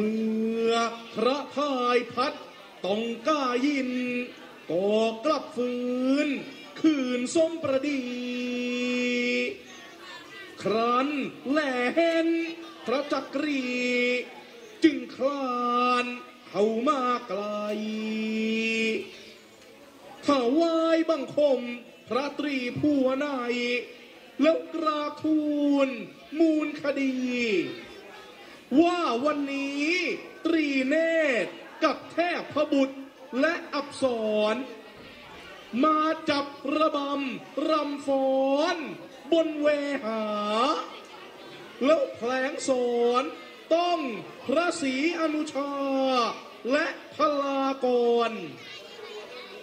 เมื่อพระพายพัดต้องกล้ายินก็กลับฝืน คืนสมประดี ครั้นแหลนพระจักรี จึงคลานเข้ามาไกลถวายบังคมพระตรีผู้นายแล้วกราบทูลมูลคดี ว่าวันนี้ตรีเนตรกับแทพพบุตรและอับสรมาจับระบำรำฟ้อนบนเวหา แล้วแผลงสอนต้องพระศรีอนุชา และพลากร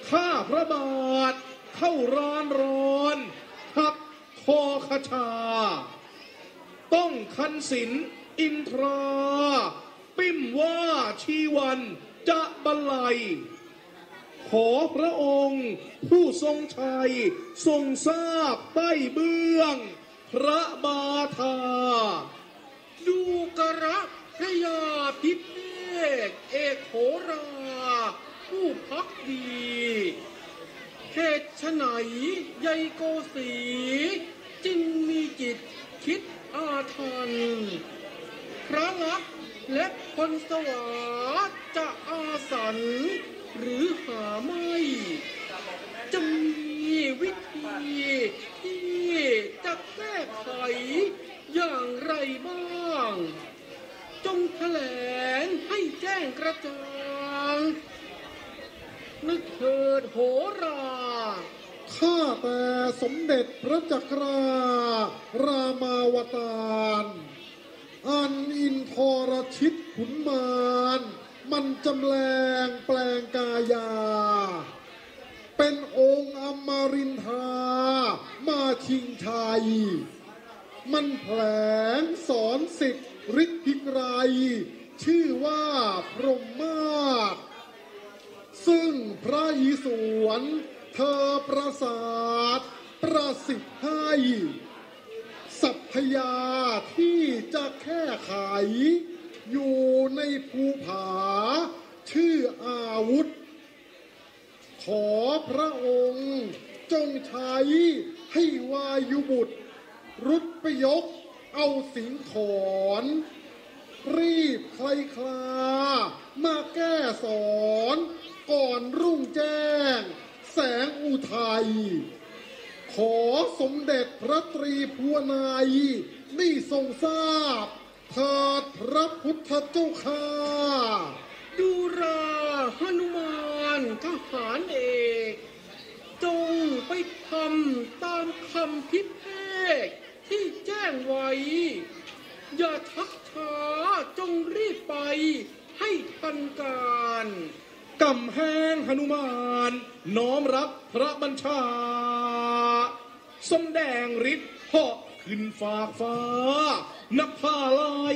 ข้าพระบาทเข้าร้อนร้อนทับคอขชา ต้องคันศิล อินทรา ปิ้มว่าชีวันจะบรรลัย ขอพระองค์ ผู้ทรงชัย ทรงทราบใต้เบื้อง พระบาทา ดูกระพระยาพิเภกเอกโหรา ผู้พักดีเหตุไฉนใยโกสี จึงมีจิตคิดอาทัน พระลักษณ์และพลสวาจะอาสันหรือหาไม่จะมีวิธีที่จะแก้ไขอย่างไรบ้าง จงแถลงให้แจ้งกระจ่างนึกเถิดโหราข้าแต่สมเด็จพระจักรา รามาวตาร อันอินทรชิตขุนมารมันจำแรงแปลงกายา เป็นองค์อมรินทรามาชิงชัย มันแผลงสอนสิทธิ์ฤทธิกรายชื่อว่าพรหมมาศซึ่งพระอิศวรเธอประสาทประสิทธิ์ให้ สัพยาที่จะแค่ไข อยู่ในภูผา ชื่ออาวุธ ขอพระองค์จงใช้ให้วายุบุตร รุดไปยกเอาสิงขอนรีบใคลคลา มาแก้สอน ก่อนรุ่งแจ้ง แสงอุทัย ขอสมเด็จพระตรีพัวนายได้ทรงทราบเถิดพระพุทธเจ้าข้าดูราหนุมานทหารเอก จงไปทำตามคำพิเภกที่แจ้งไว้ อย่าทักช้าจงรีบไปให้ทันการ กำแหงหนุมาน น้อมรับพระบัญชา สมแดงฤทธิ์เหาะขึ้นฝากฟ้านภาลาย